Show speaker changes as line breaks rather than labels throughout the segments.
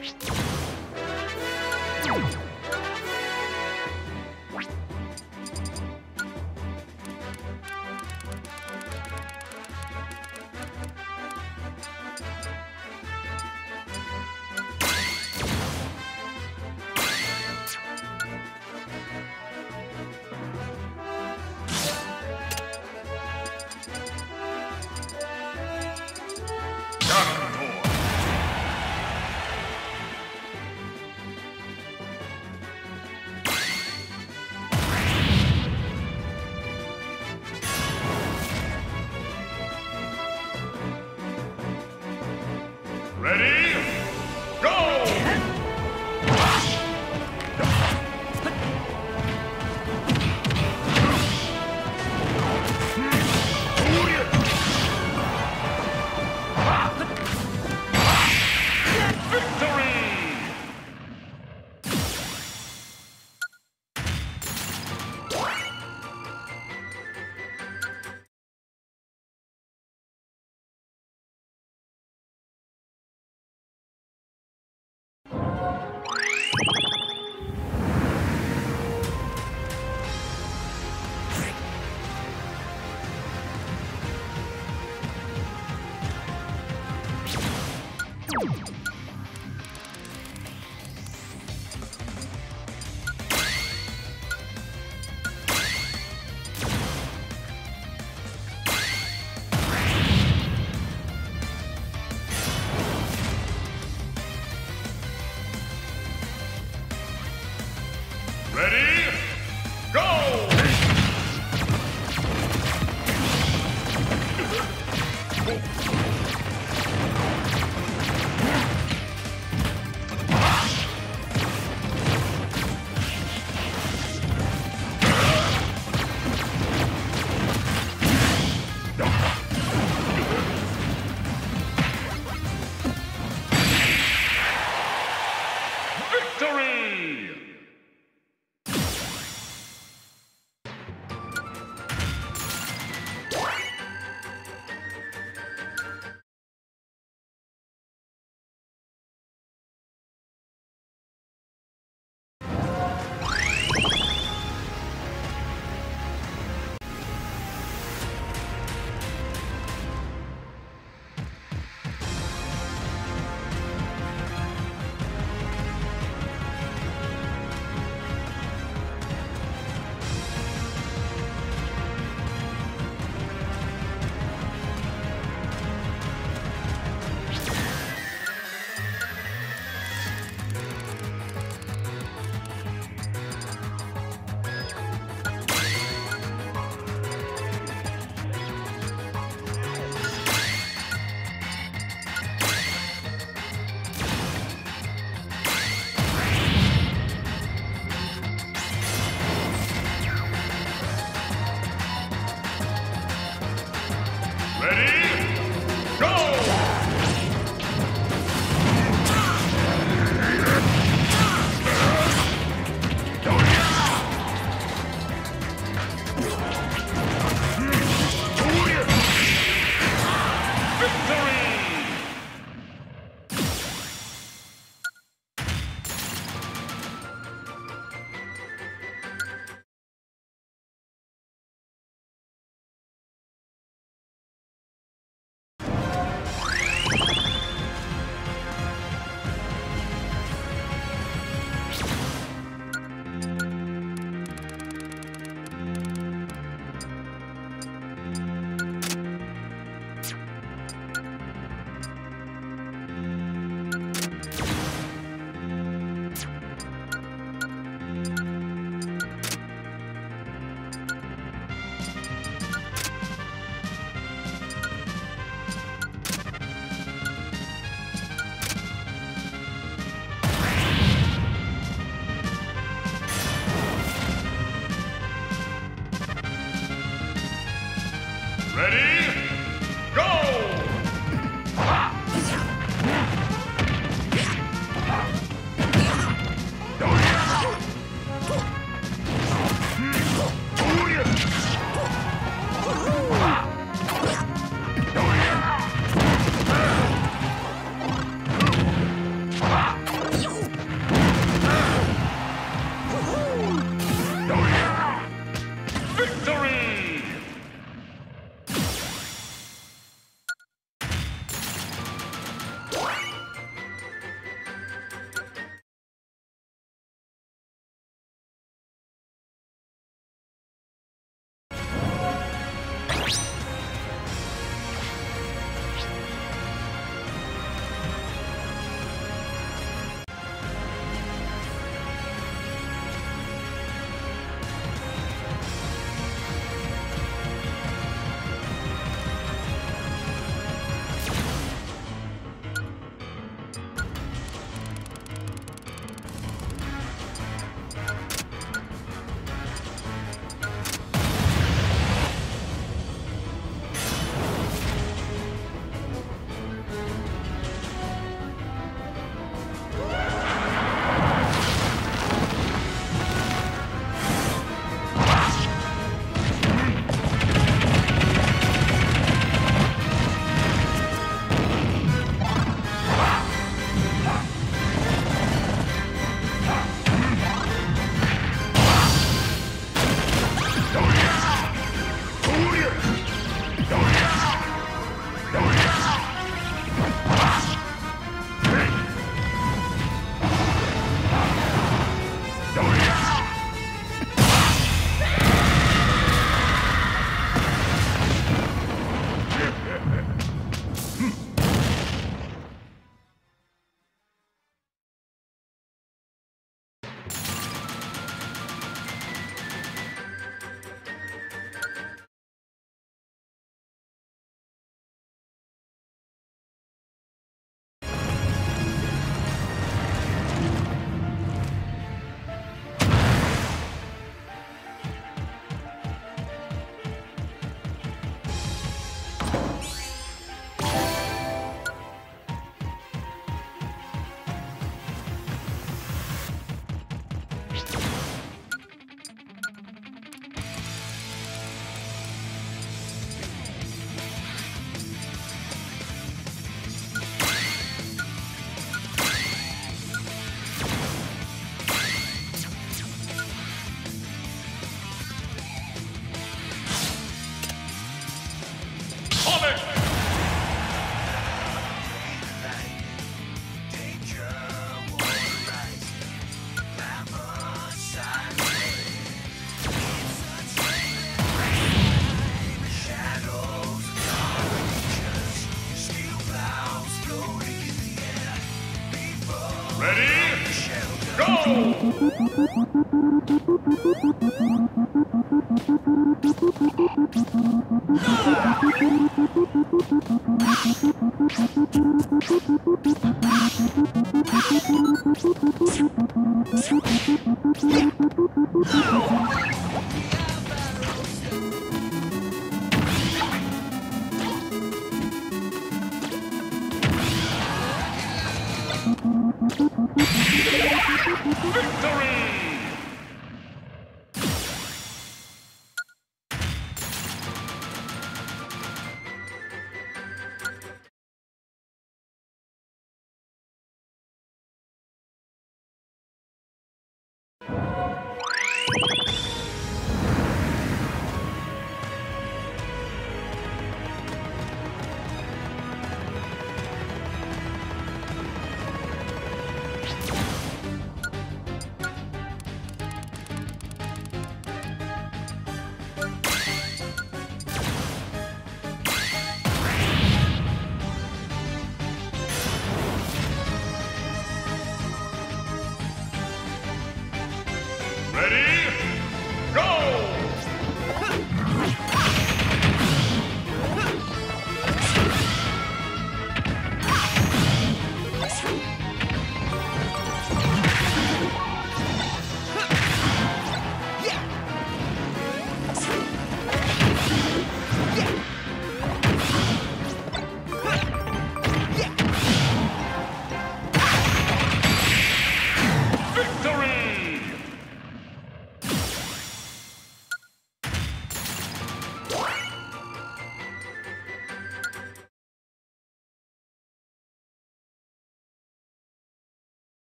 Ah!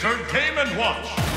And Watch.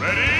Ready?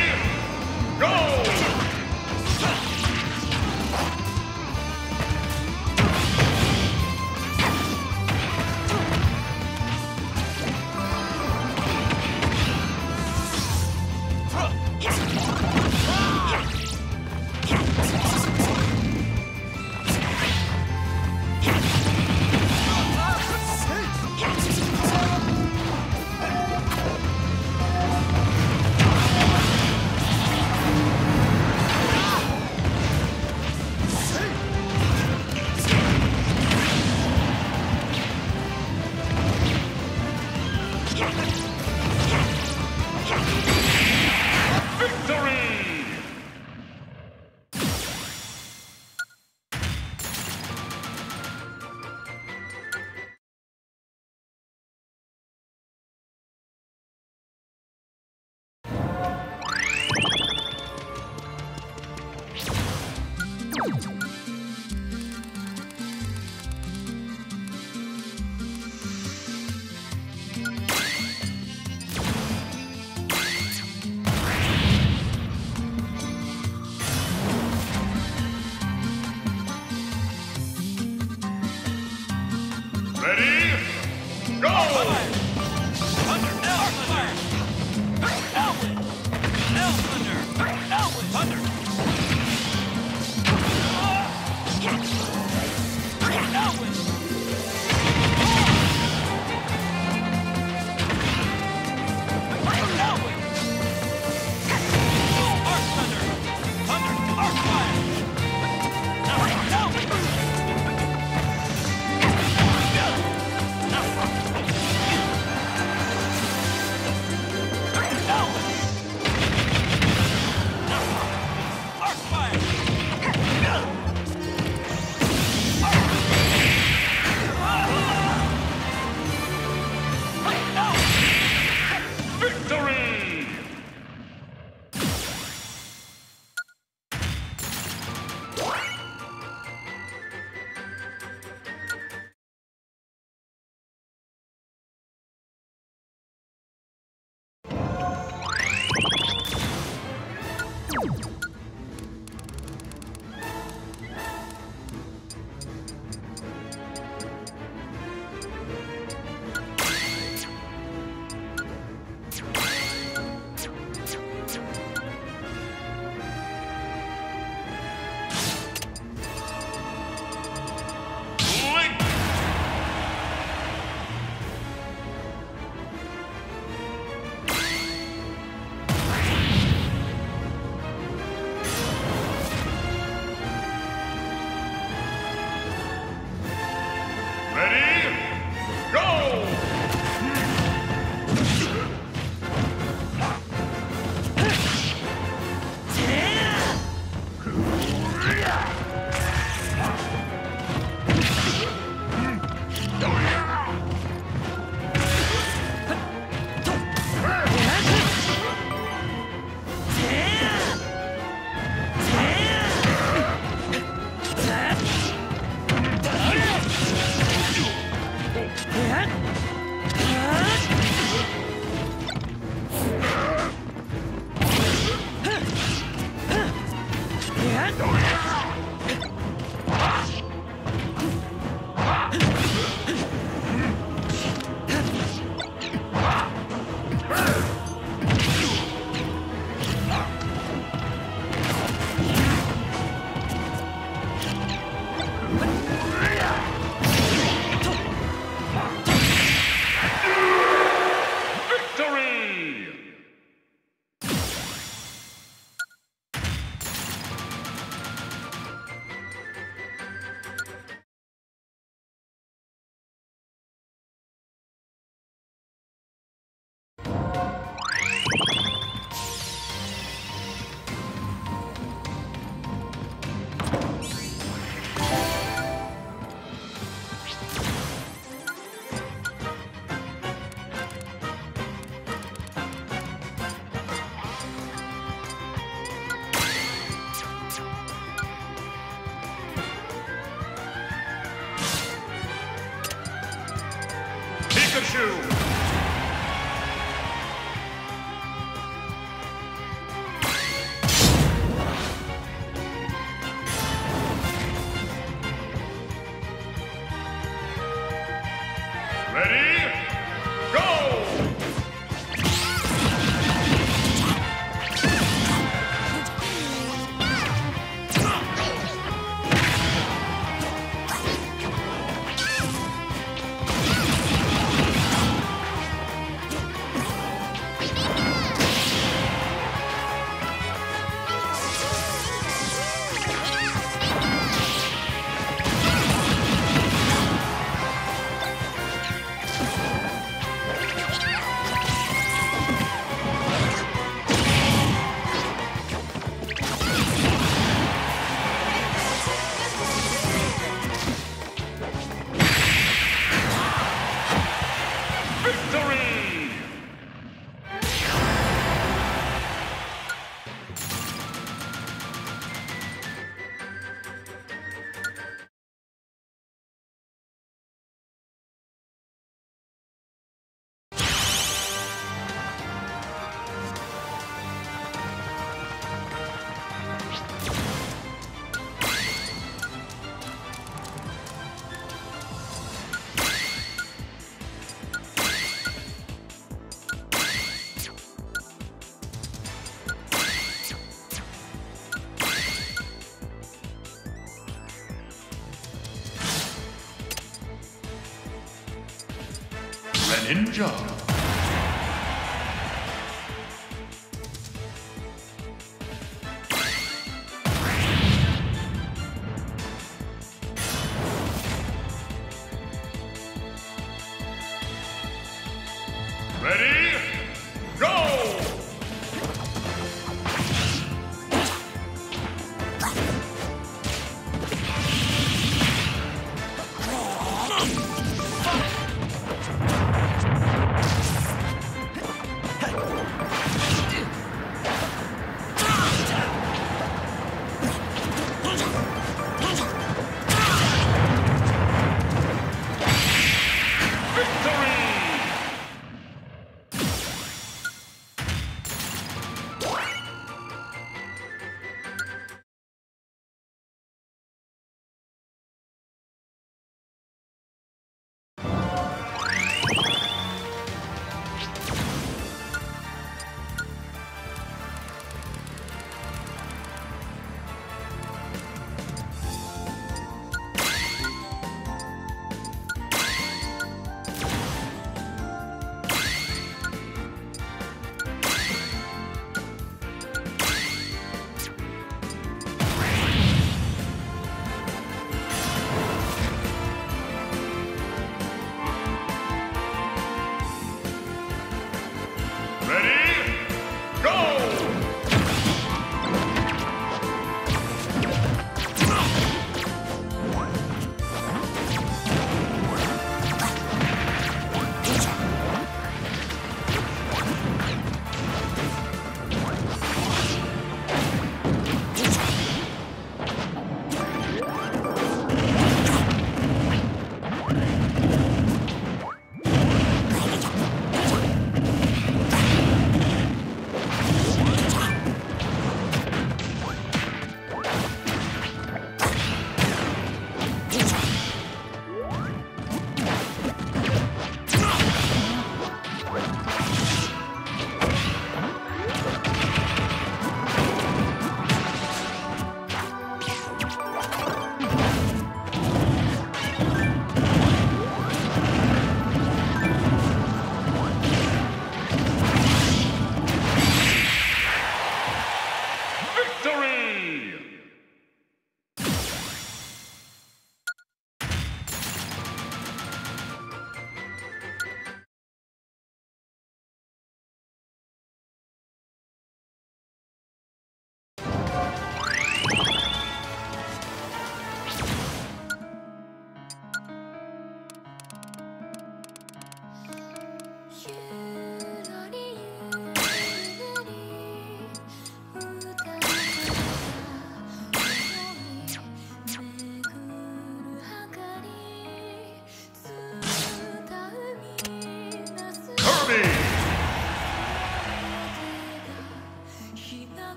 Greninja.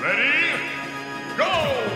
Ready? Go!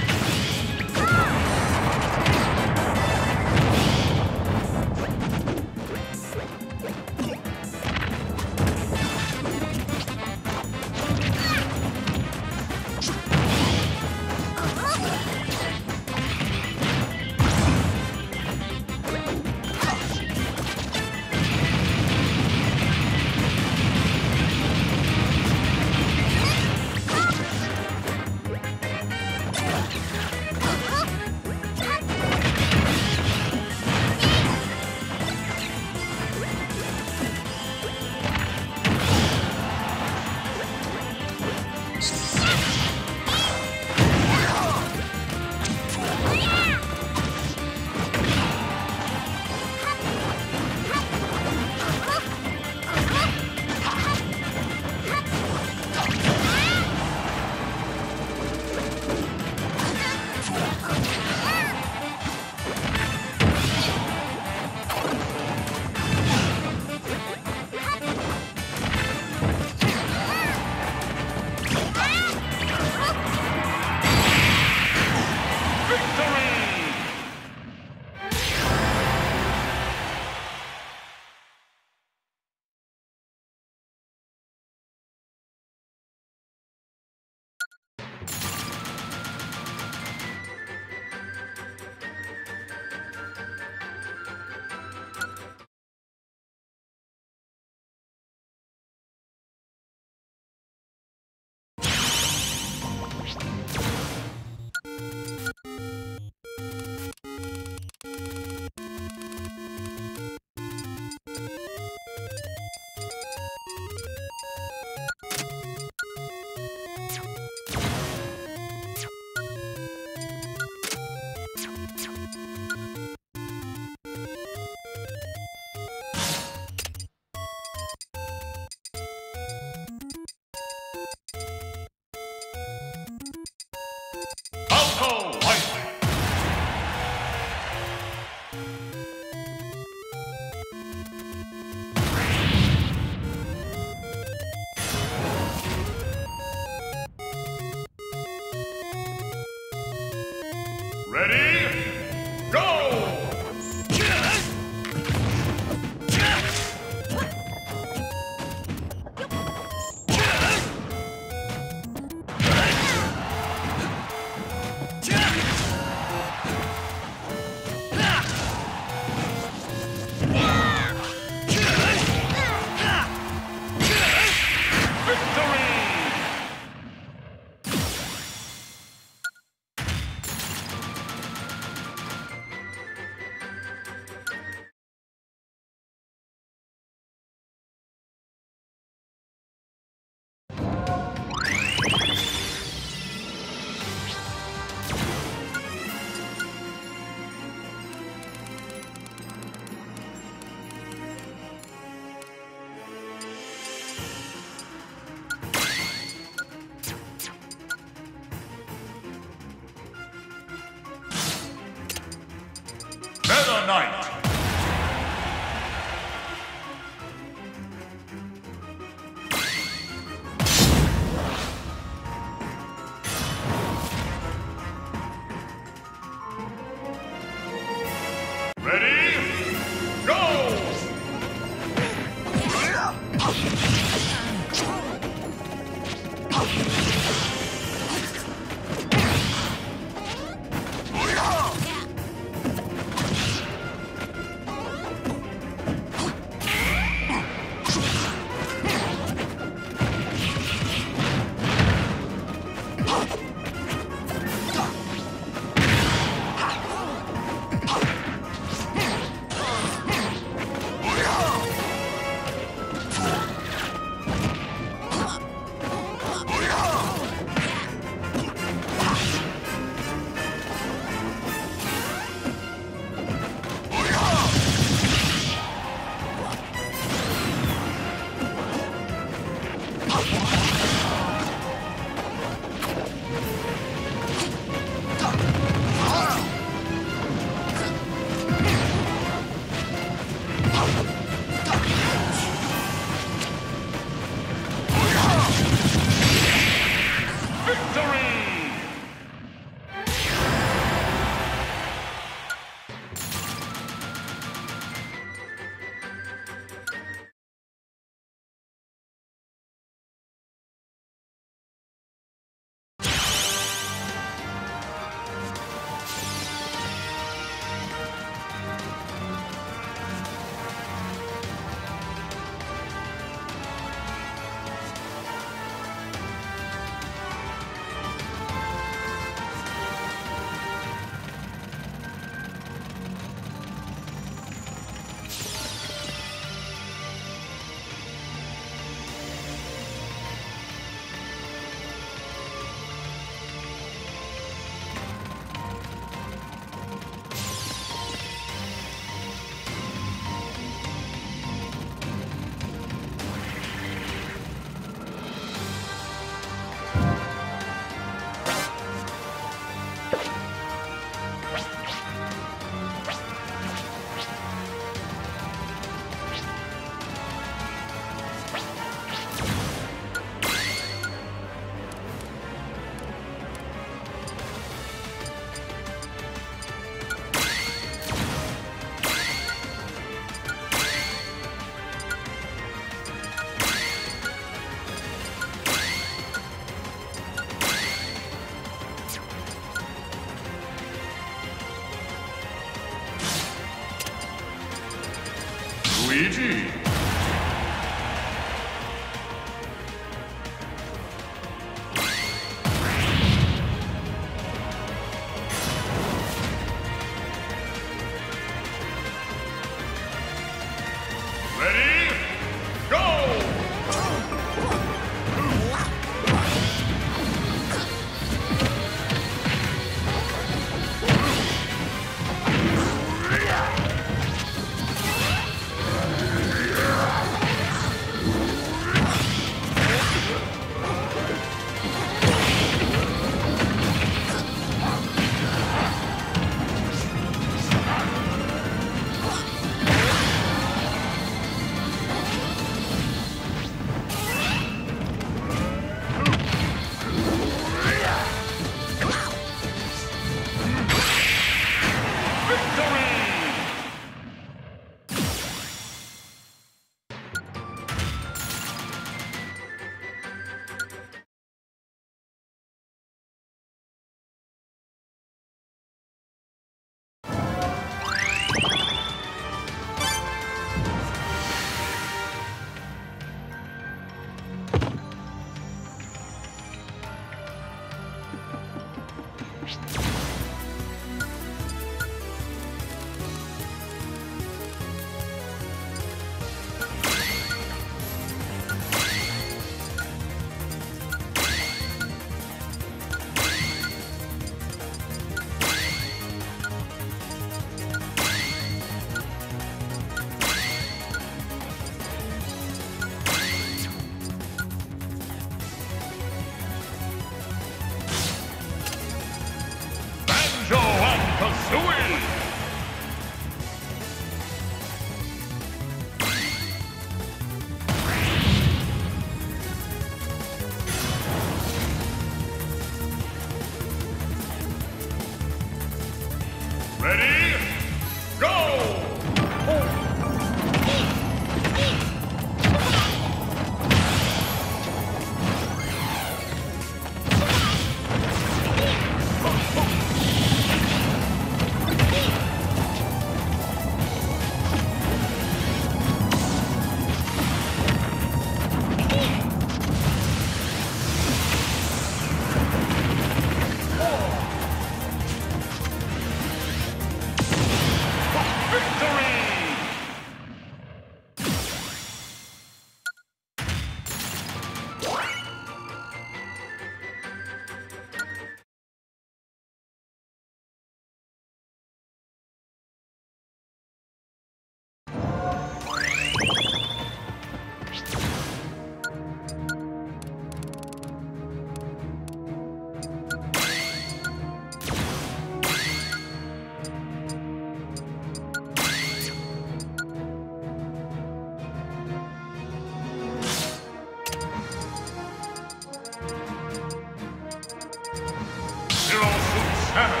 Suit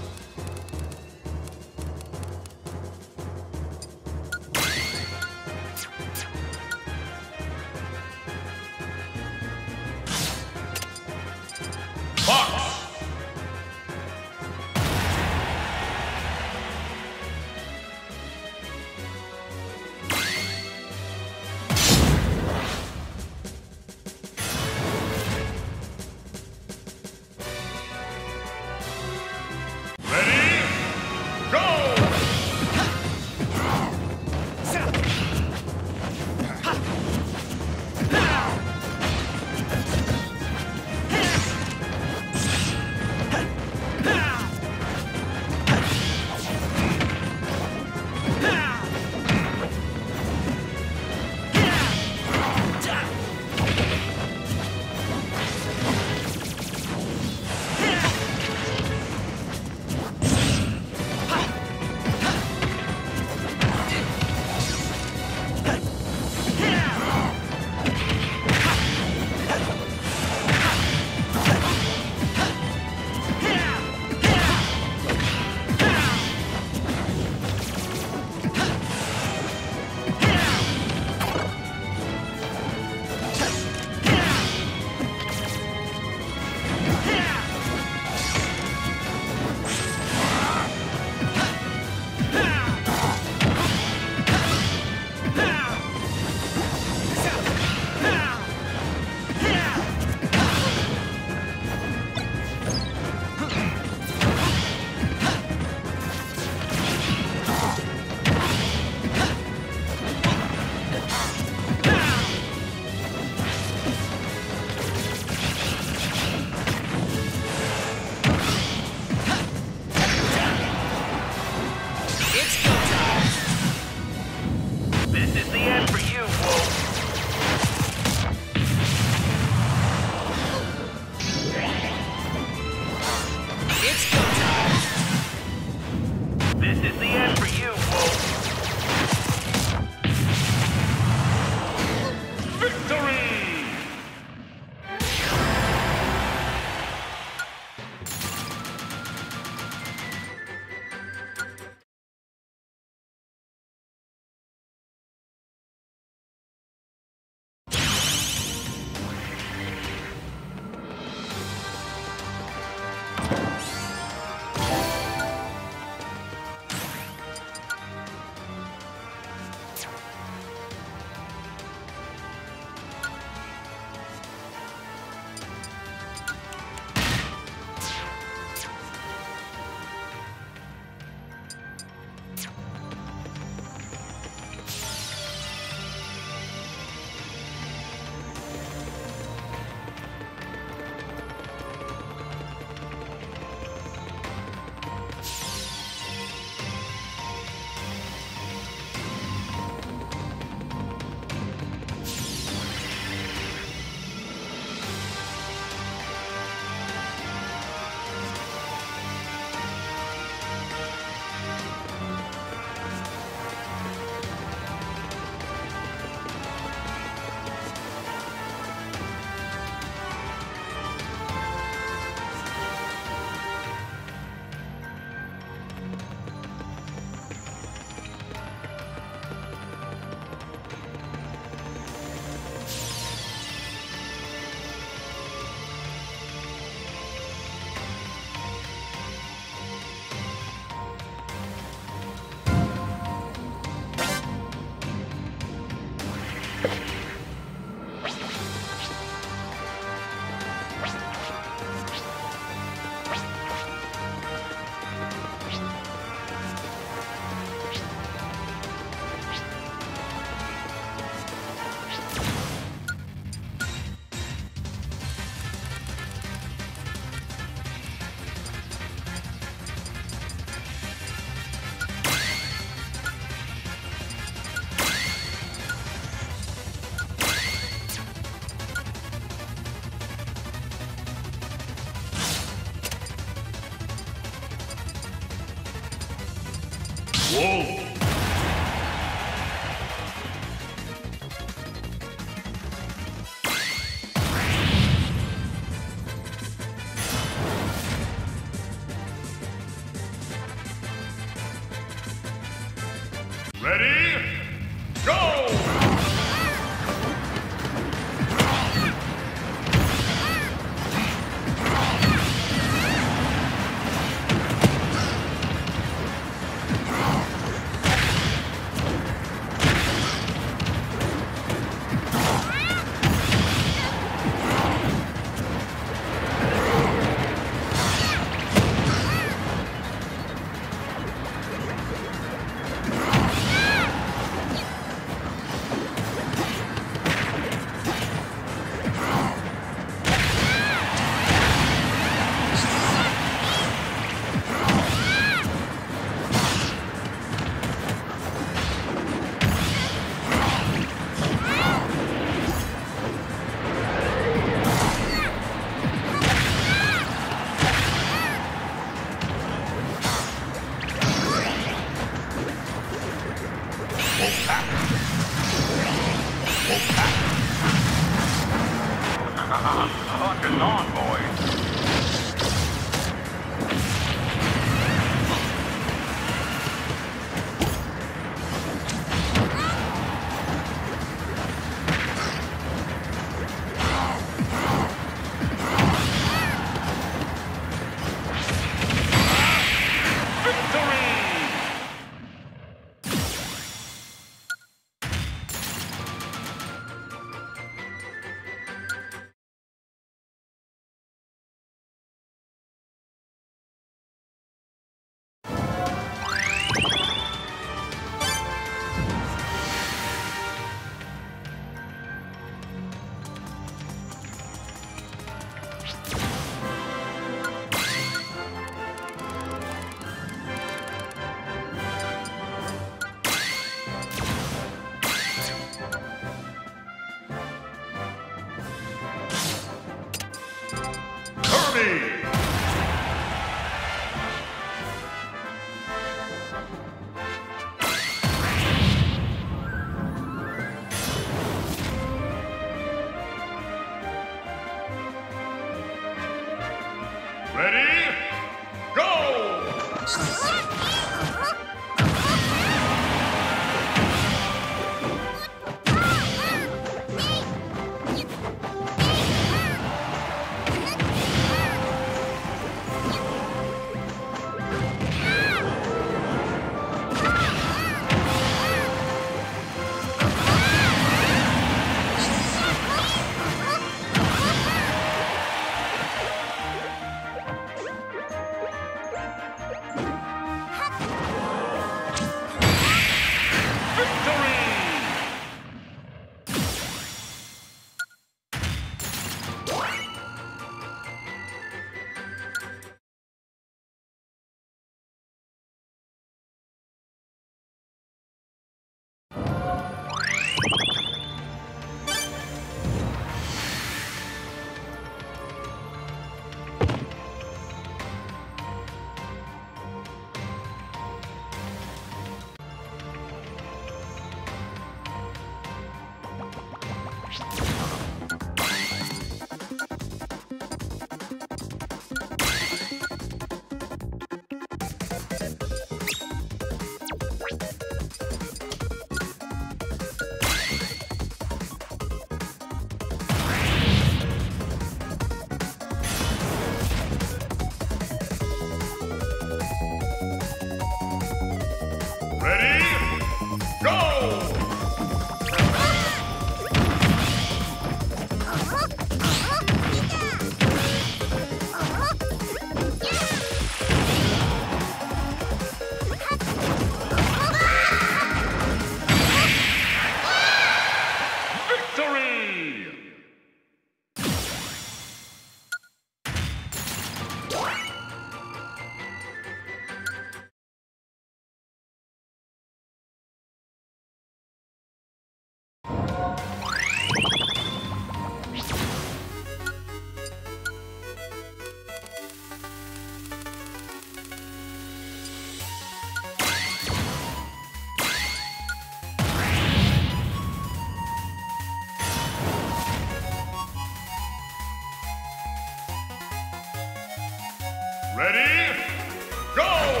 Go!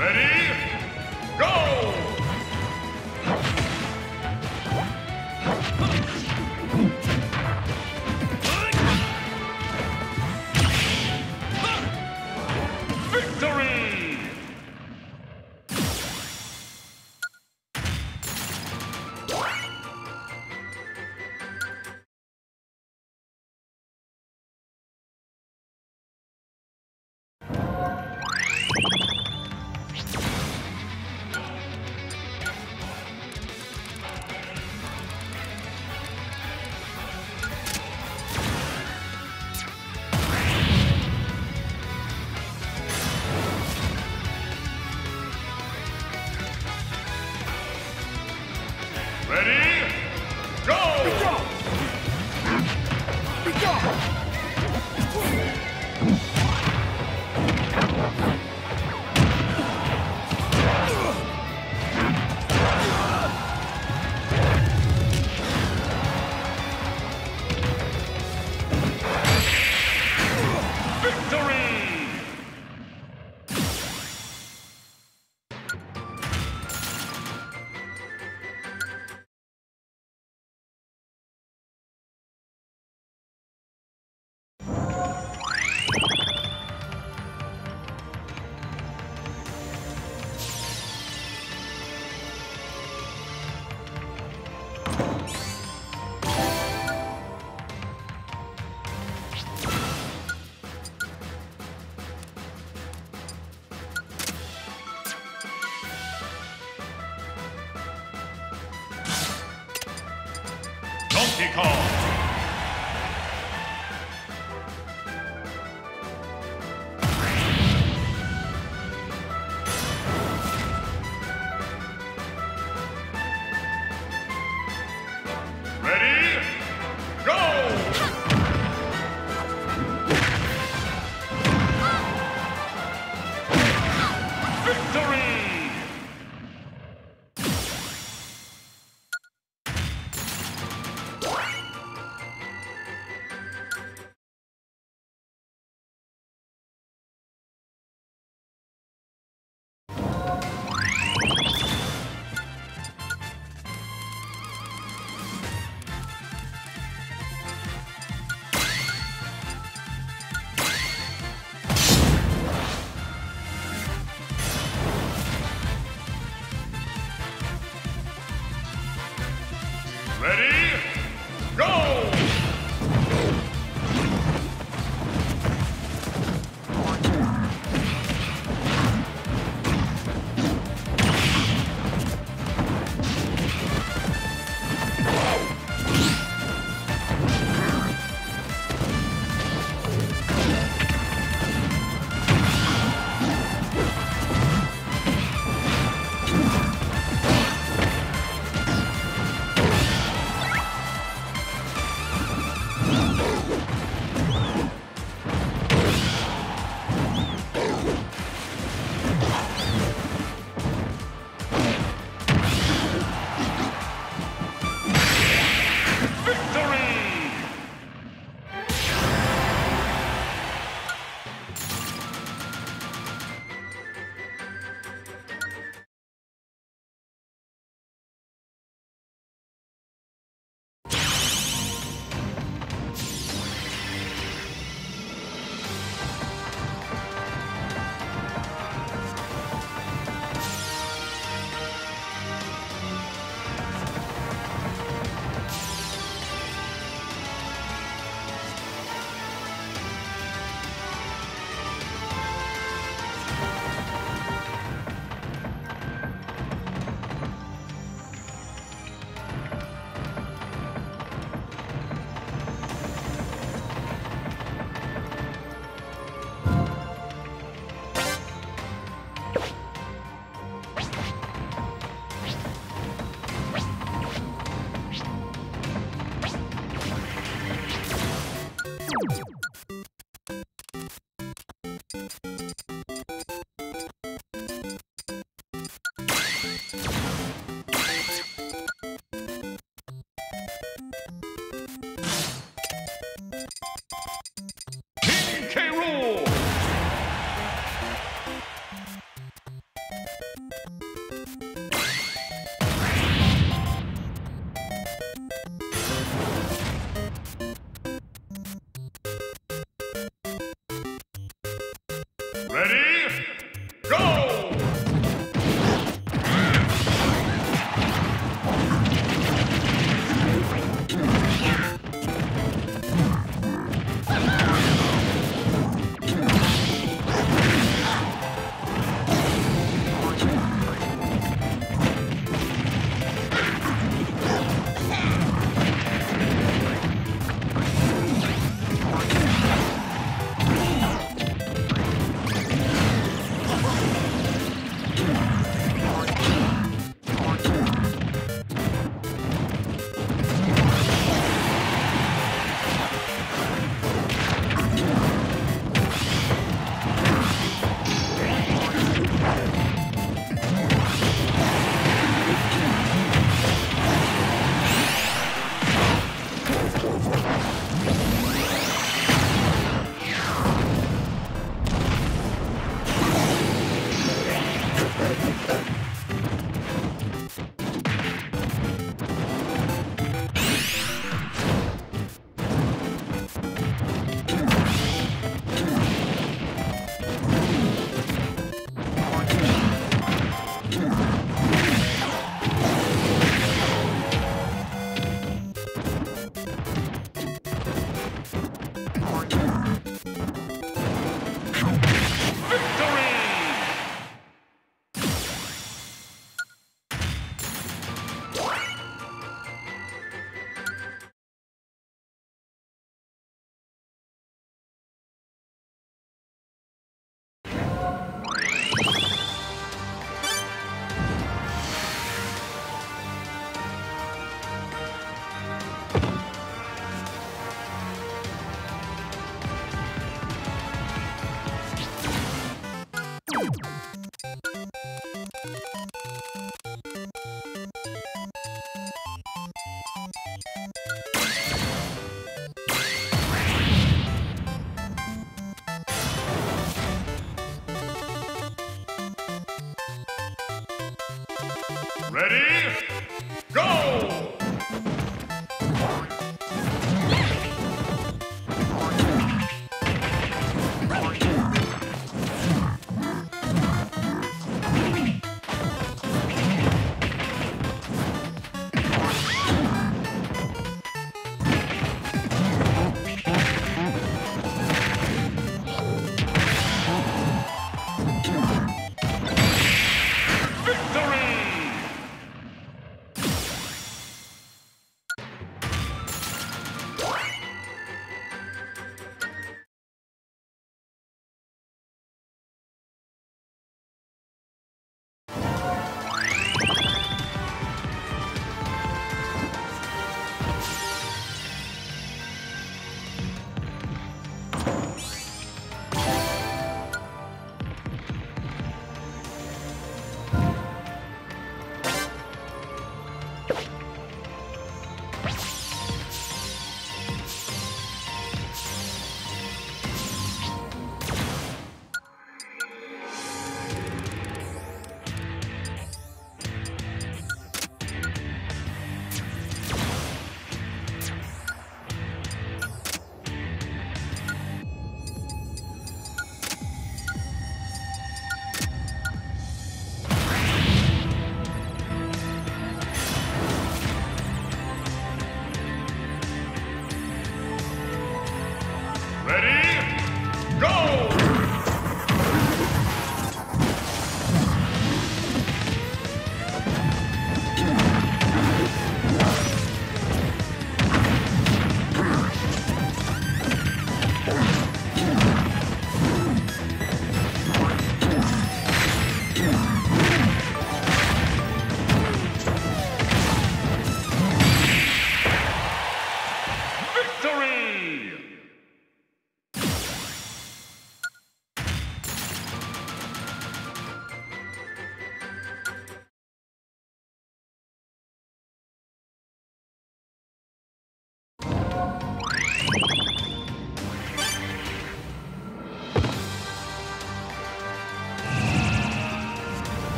Ready? Go!